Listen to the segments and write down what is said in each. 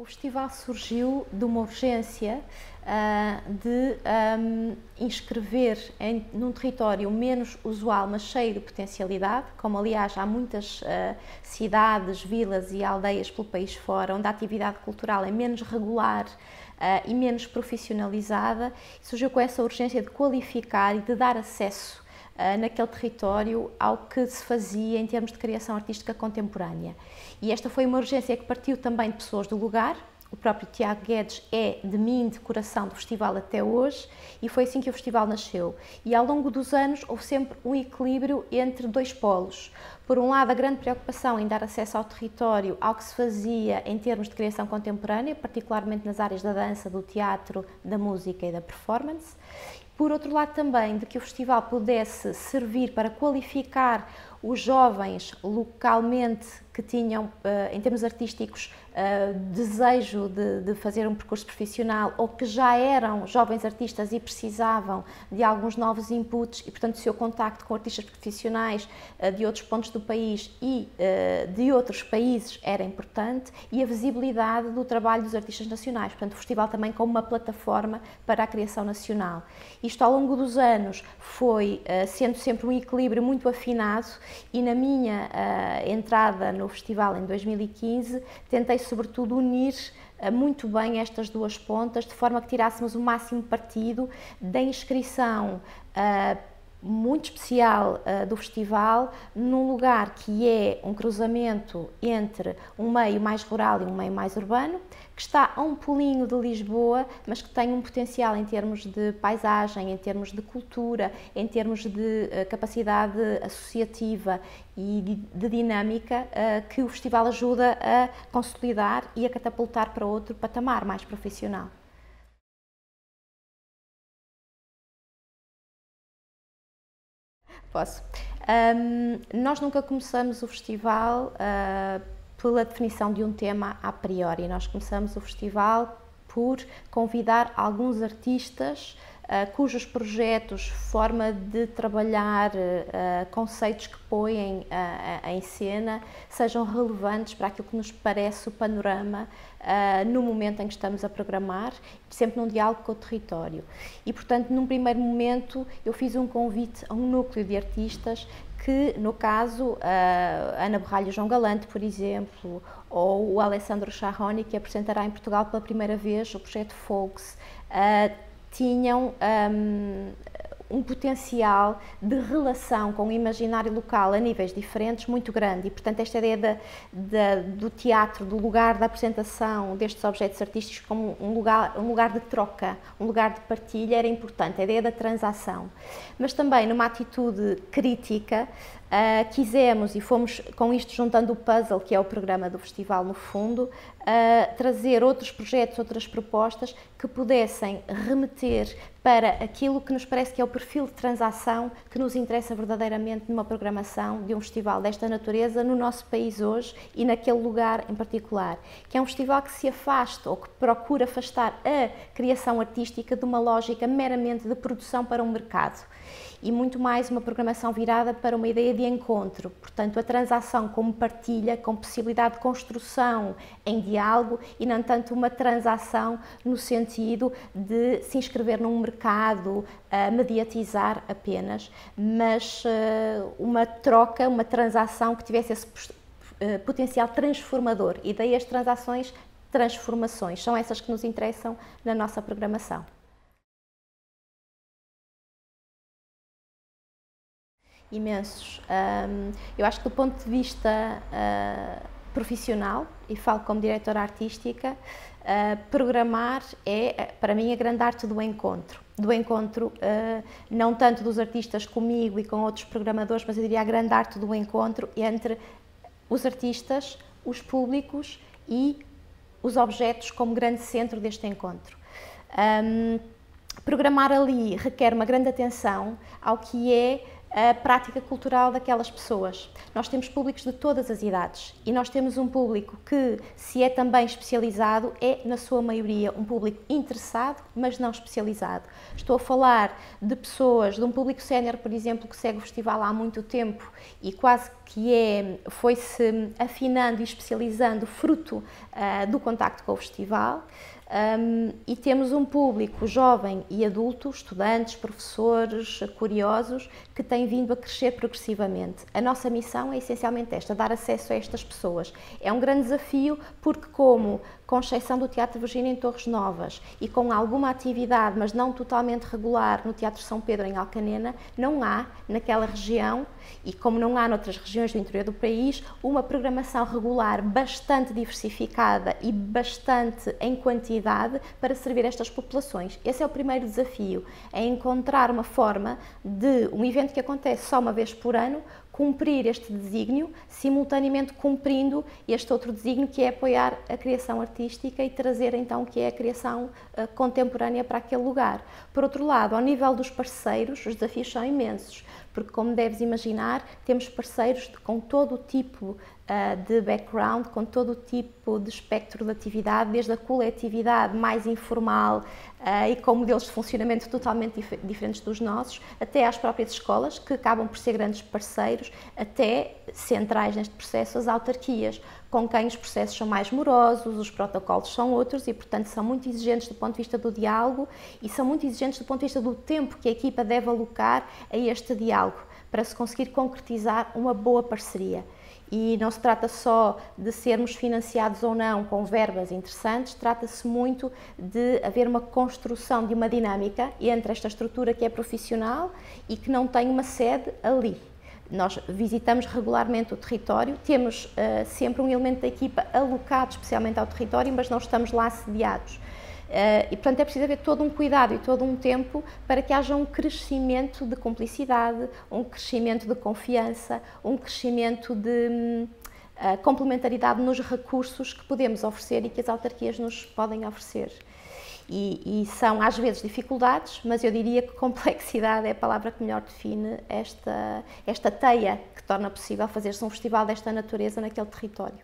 O festival surgiu de uma urgência uh, de um, inscrever em, num território menos usual, mas cheio de potencialidade, como aliás há muitas uh, cidades, vilas e aldeias pelo país fora, onde a atividade cultural é menos regular uh, e menos profissionalizada, surgiu com essa urgência de qualificar e de dar acesso naquele território ao que se fazia em termos de criação artística contemporânea. E esta foi uma urgência que partiu também de pessoas do lugar. O próprio Tiago Guedes é de mim, de coração do festival até hoje, e foi assim que o festival nasceu. E ao longo dos anos houve sempre um equilíbrio entre dois polos. Por um lado, a grande preocupação em dar acesso ao território, ao que se fazia em termos de criação contemporânea, particularmente nas áreas da dança, do teatro, da música e da performance. Por outro lado, também de que o festival pudesse servir para qualificar os jovens localmente que tinham, eh, em termos artísticos, eh, desejo de, de, fazer um percurso profissional ou que já eram jovens artistas e precisavam de alguns novos inputs e, portanto, o seu contacto com artistas profissionais eh, de outros pontos do país e de outros países era importante e a visibilidade do trabalho dos artistas nacionais. Portanto, o festival também como uma plataforma para a criação nacional. Isto, ao longo dos anos, foi sendo sempre um equilíbrio muito afinado e na minha entrada no festival em 2015, tentei sobretudo unir eh, muito bem estas duas pontas, de forma que tirássemos o máximo partido da inscrição uh, muito especial uh, do festival, num lugar que é um cruzamento entre um meio mais rural e um meio mais urbano, que está a um pulinho de Lisboa, mas que tem um potencial em termos de paisagem, em termos de cultura, em termos de uh, capacidade associativa e de, de dinâmica, uh, que o festival ajuda a consolidar e a catapultar para outro patamar mais profissional. Posso. Um, nós nunca começamos o festival uh, pela definição de um tema a priori. Nós começamos o festival por convidar alguns artistas cujos projetos, forma de trabalhar, uh, conceitos que põem uh, em cena sejam relevantes para aquilo que nos parece o panorama no momento em que estamos a programar, sempre num diálogo com o território. E, portanto, num primeiro momento, eu fiz um convite a um núcleo de artistas que, no caso, Ana Borralho João Galante, por exemplo, ou o Alessandro Charroni, que apresentará em Portugal pela primeira vez o projeto Folks, tinham um, um potencial de relação com o imaginário local a níveis diferentes muito grande e, portanto, esta ideia de, de, do teatro, do lugar da apresentação destes objetos artísticos como um lugar, um lugar de troca, um lugar de partilha era importante, a ideia da transação. Mas também numa atitude crítica, Uh, quisemos, e fomos com isto juntando o puzzle, que é o programa do festival no fundo, uh, trazer outros projetos, outras propostas que pudessem remeter para aquilo que nos parece que é o perfil de transação que nos interessa verdadeiramente numa programação de um festival desta natureza no nosso país hoje e naquele lugar em particular, que é um festival que se afasta ou que procura afastar a criação artística de uma lógica meramente de produção para um mercado e muito mais uma programação virada para uma ideia de encontro. Portanto, a transação como partilha, com possibilidade de construção em diálogo e não tanto uma transação no sentido de se inscrever num mercado, a mediatizar apenas, mas uh, uma troca, uma transação que tivesse esse uh, potencial transformador. E daí as transações, transformações, são essas que nos interessam na nossa programação. Imensos. Um, eu acho que do ponto de vista uh, profissional, e falo como diretora artística, uh, programar é, para mim, a grande arte do encontro. Do encontro, uh, não tanto dos artistas comigo e com outros programadores, mas eu diria a grande arte do encontro entre os artistas, os públicos e os objetos como grande centro deste encontro. Um, programar ali requer uma grande atenção ao que é a prática cultural daquelas pessoas. Nós temos públicos de todas as idades e nós temos um público que, se é também especializado, é, na sua maioria, um público interessado, mas não especializado. Estou a falar de pessoas, de um público sénior, por exemplo, que segue o festival há muito tempo e quase que é, foi-se afinando e especializando fruto uh, do contacto com o festival. Um, e temos um público jovem e adulto, estudantes, professores, curiosos, que tem vindo a crescer progressivamente. A nossa missão é essencialmente esta, dar acesso a estas pessoas. É um grande desafio porque, como com exceção do Teatro Virgínia em Torres Novas e com alguma atividade, mas não totalmente regular, no Teatro São Pedro em Alcanena, não há naquela região, e como não há noutras regiões do interior do país, uma programação regular bastante diversificada e bastante em quantidade para servir estas populações. Esse é o primeiro desafio, é encontrar uma forma de um evento que acontece só uma vez por ano cumprir este desígnio, simultaneamente cumprindo este outro desígnio que é apoiar a criação artística e trazer então o que é a criação uh, contemporânea para aquele lugar. Por outro lado, ao nível dos parceiros, os desafios são imensos, porque como deves imaginar, temos parceiros de, com todo o tipo uh, de background, com todo o tipo de espectro de atividade, desde a coletividade mais informal uh, e com modelos de funcionamento totalmente dif diferentes dos nossos, até às próprias escolas, que acabam por ser grandes parceiros, até centrais neste processo, as autarquias, com quem os processos são mais morosos, os protocolos são outros e, portanto, são muito exigentes do ponto de vista do diálogo e são muito exigentes do ponto de vista do tempo que a equipa deve alocar a este diálogo para se conseguir concretizar uma boa parceria. E não se trata só de sermos financiados ou não com verbas interessantes, trata-se muito de haver uma construção de uma dinâmica entre esta estrutura que é profissional e que não tem uma sede ali. Nós visitamos regularmente o território, temos uh, sempre um elemento da equipa alocado especialmente ao território, mas não estamos lá sediados. Uh, e, portanto, é preciso haver todo um cuidado e todo um tempo para que haja um crescimento de cumplicidade, um crescimento de confiança, um crescimento de uh, complementaridade nos recursos que podemos oferecer e que as autarquias nos podem oferecer. E, e, são às vezes dificuldades, mas eu diria que complexidade é a palavra que melhor define esta, esta teia que torna possível fazer-se um festival desta natureza naquele território.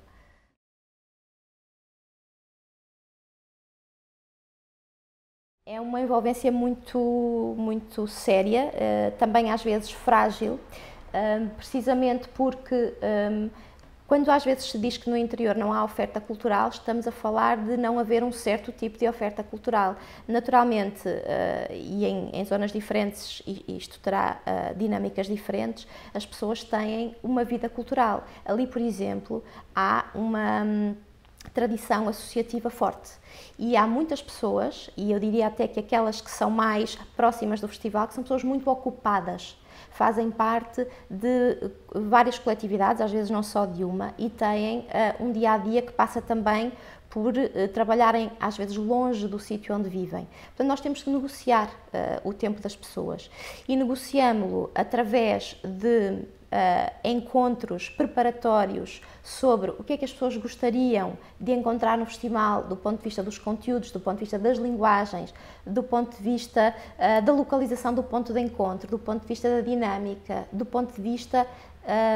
É uma envolvência muito, muito séria, uh, também às vezes frágil, uh, precisamente porque um, quando às vezes se diz que no interior não há oferta cultural, estamos a falar de não haver um certo tipo de oferta cultural. Naturalmente, uh, e em, zonas diferentes, isto terá dinâmicas diferentes, as pessoas têm uma vida cultural. Ali, por exemplo, há uma. Um, tradição associativa forte. E há muitas pessoas, e eu diria até que aquelas que são mais próximas do festival, que são pessoas muito ocupadas, fazem parte de várias coletividades, às vezes não só de uma, e têm uh, um dia a dia que passa também por uh, trabalharem às vezes longe do sítio onde vivem. Portanto, nós temos que negociar uh, o tempo das pessoas e negociamos-lo através de uh, encontros preparatórios sobre o que é que as pessoas gostariam de encontrar no festival do ponto de vista dos conteúdos, do ponto de vista das linguagens, do ponto de vista uh, da localização do ponto de encontro, do ponto de vista da dinâmica, do ponto de vista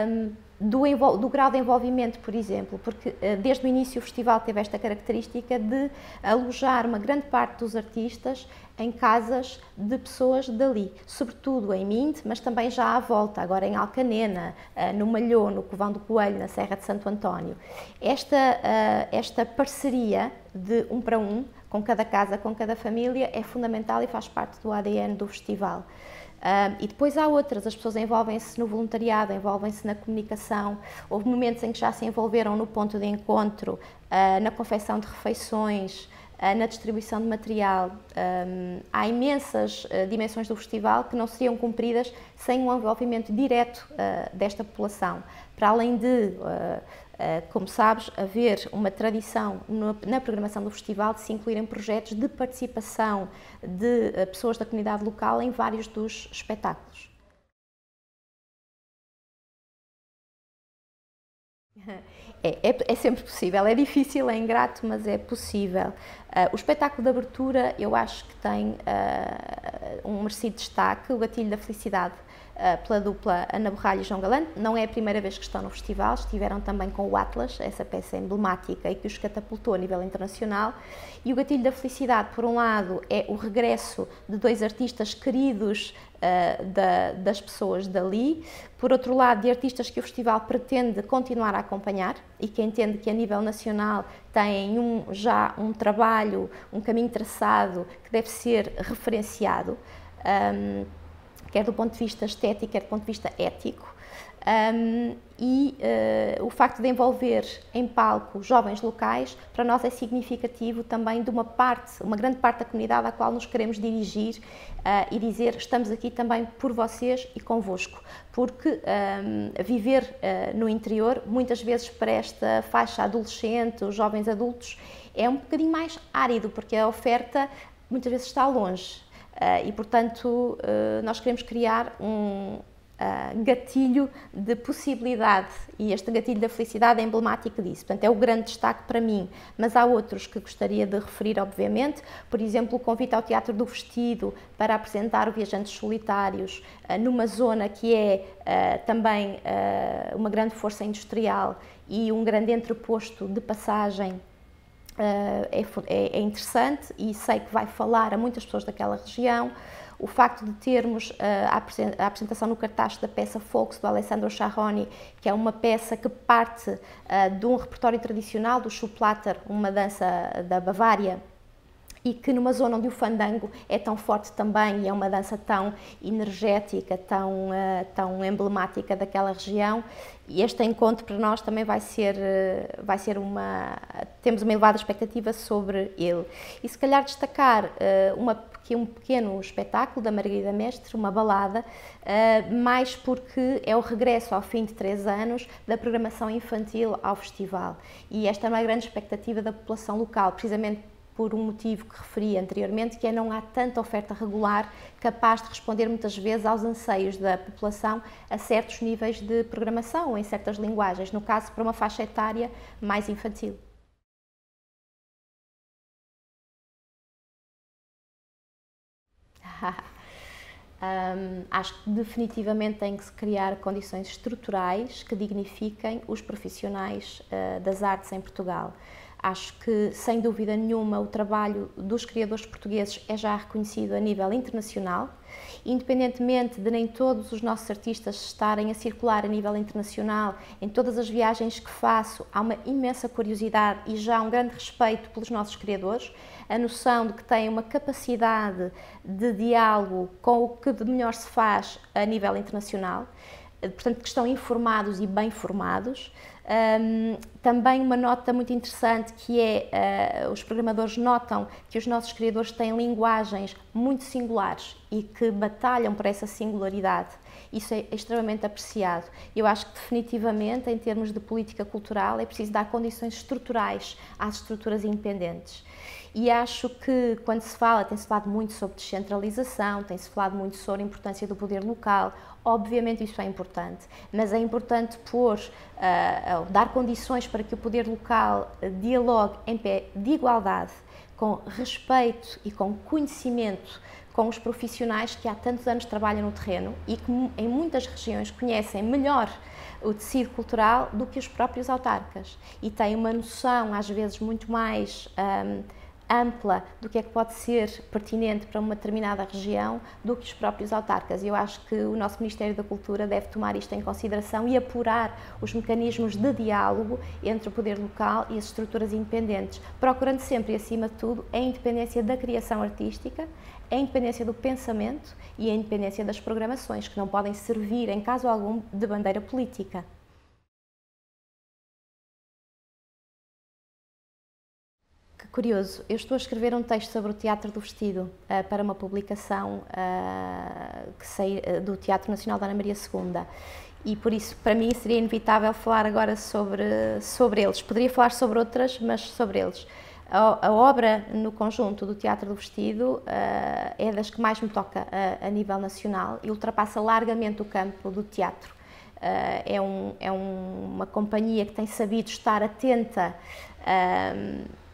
um, do, do, grau de envolvimento, por exemplo, porque eh, desde o início o festival teve esta característica de alojar uma grande parte dos artistas em casas de pessoas dali, sobretudo em Mind, mas também já à volta, agora em Alcanena, eh, no Malhô, no Covão do Coelho, na Serra de Santo António. Esta, eh, esta parceria de um para um, com cada casa, com cada família, é fundamental e faz parte do ADN do festival. Uh, e depois há outras, as pessoas envolvem-se no voluntariado, envolvem-se na comunicação. Houve momentos em que já se envolveram no ponto de encontro, uh, na confecção de refeições, uh, na distribuição de material. Um, há imensas dimensões do festival que não seriam cumpridas sem um envolvimento direto desta população. Para além de como sabes, haver uma tradição na programação do festival de se incluírem projetos de participação de eh, pessoas da comunidade local em vários dos espetáculos. É, é, é, sempre possível, é difícil, é ingrato, mas é possível. Uh, o espetáculo de abertura eu acho que tem uh, um merecido destaque, o Gatilho da Felicidade, pela dupla Ana Borralho e João Galante. Não é a primeira vez que estão no festival, estiveram também com o Atlas, essa peça emblemática e que os catapultou a nível internacional. E o Gatilho da Felicidade, por um lado, é o regresso de dois artistas queridos uh, da, das pessoas dali, por outro lado, de artistas que o festival pretende continuar a acompanhar e que entende que a nível nacional têm um, já um trabalho, um caminho traçado que deve ser referenciado. Um, quer do ponto de vista estético, quer do ponto de vista ético. Um, e uh, o facto de envolver em palco jovens locais, para nós é significativo também de uma parte, uma grande parte da comunidade à qual nos queremos dirigir uh, e dizer estamos aqui também por vocês e convosco, porque um, viver uh, no interior, muitas vezes para esta faixa adolescente, os jovens adultos, é um bocadinho mais árido, porque a oferta muitas vezes está longe. Uh, e, portanto, uh, nós queremos criar um uh, gatilho de possibilidade e este gatilho da felicidade é emblemático disso. Portanto, é o grande destaque para mim. Mas há outros que gostaria de referir, obviamente. Por exemplo, o convite ao Teatro do Vestido para apresentar o Viajantes Solitários numa zona que é também uma grande força industrial e um grande entreposto de passagem é, é, interessante e sei que vai falar a muitas pessoas daquela região. O facto de termos uh, a apresentação no cartaz da peça Folks do Alessandro Charroni, que é uma peça que parte uh, de um repertório tradicional do Schuplatter, uma dança da Bavária, e que numa zona onde o fandango é tão forte também e é uma dança tão energética, tão, uh, tão emblemática daquela região, e este encontro para nós também vai ser, uh, vai ser uma. temos uma elevada expectativa sobre ele. E se calhar destacar uh, uma, um pequeno espetáculo da Margarida Mestre, uma balada, mais porque é o regresso ao fim de três anos da programação infantil ao festival. E esta é uma grande expectativa da população local, precisamente por um motivo que referi anteriormente, que é não há tanta oferta regular capaz de responder muitas vezes aos anseios da população a certos níveis de programação em certas linguagens, no caso para uma faixa etária mais infantil. Um, acho que definitivamente tem que se criar condições estruturais que dignifiquem os profissionais uh, das artes em Portugal. Acho que, sem dúvida nenhuma, o trabalho dos criadores portugueses é já reconhecido a nível internacional. Independentemente de nem todos os nossos artistas estarem a circular a nível internacional, em todas as viagens que faço, há uma imensa curiosidade e já um grande respeito pelos nossos criadores, a noção de que têm uma capacidade de diálogo com o que de melhor se faz a nível internacional portanto, que estão informados e bem formados. Um, também uma nota muito interessante que é uh, os programadores notam que os nossos criadores têm linguagens muito singulares e que batalham por essa singularidade. Isso é extremamente apreciado. Eu acho que definitivamente, em termos de política cultural, é preciso dar condições estruturais às estruturas independentes. E acho que quando se fala, tem-se falado muito sobre descentralização, tem-se falado muito sobre a importância do poder local. Obviamente isso é importante, mas é importante pôr, uh, dar condições para que o poder local dialogue em pé de igualdade, com respeito e com conhecimento com os profissionais que há tantos anos trabalham no terreno e que em muitas regiões conhecem melhor o tecido cultural do que os próprios autarcas e têm uma noção às vezes muito mais um, ampla do que é que pode ser pertinente para uma determinada região do que os próprios autarcas. E eu acho que o nosso Ministério da Cultura deve tomar isto em consideração e apurar os mecanismos de diálogo entre o poder local e as estruturas independentes, procurando sempre, acima de tudo, a independência da criação artística, a independência do pensamento e a independência das programações, que não podem servir, em caso algum, de bandeira política. Curioso, eu estou a escrever um texto sobre o Teatro do Vestido uh, para uma publicação uh, que sei, uh, do Teatro Nacional da Ana Maria II e por isso para mim seria inevitável falar agora sobre, sobre eles. Poderia falar sobre outras, mas sobre eles. A, a obra no conjunto do Teatro do Vestido é das que mais me toca a, nível nacional e ultrapassa largamente o campo do teatro. é, um, é um, uma companhia que tem sabido estar atenta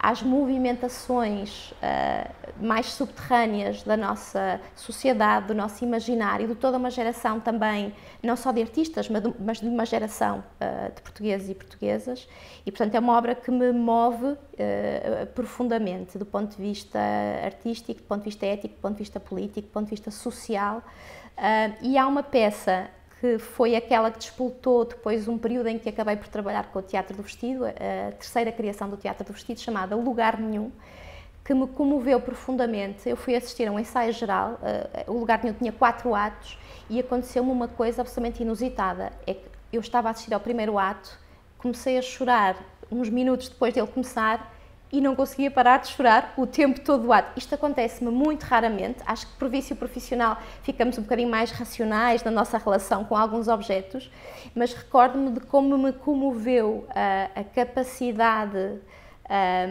às movimentações uh, mais subterrâneas da nossa sociedade, do nosso imaginário, de toda uma geração também, não só de artistas, mas de, uma geração uh, de portugueses e portuguesas. E, portanto, é uma obra que me move uh, profundamente, do ponto de vista artístico, do ponto de vista ético, do ponto de vista político, do ponto de vista social. e há uma peça que foi aquela que despoltou depois um período em que acabei por trabalhar com o Teatro do Vestido, a terceira criação do Teatro do Vestido, chamada Lugar Nenhum, que me comoveu profundamente. Eu fui assistir a um ensaio geral, o Lugar Nenhum tinha quatro atos e aconteceu-me uma coisa absolutamente inusitada. É que eu estava a assistir ao primeiro ato, comecei a chorar uns minutos depois dele começar e não conseguia parar de chorar o tempo todo do ato. Isto acontece-me muito raramente. Acho que por vício profissional ficamos um bocadinho mais racionais na nossa relação com alguns objetos, mas recordo-me de como me comoveu a, a capacidade, a,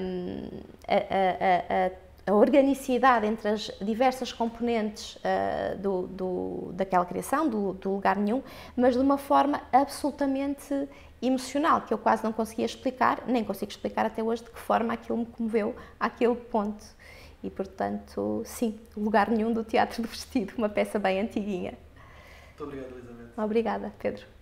a, a, organicidade entre as diversas componentes uh, do, do, daquela criação, do, do lugar nenhum, mas de uma forma absolutamente emocional que eu quase não conseguia explicar, nem consigo explicar até hoje de que forma aquilo me comoveu àquele ponto. E, portanto, sim, lugar nenhum do Teatro do Vestido, uma peça bem antiguinha. Muito obrigado, Elizabeth. Obrigada, Pedro.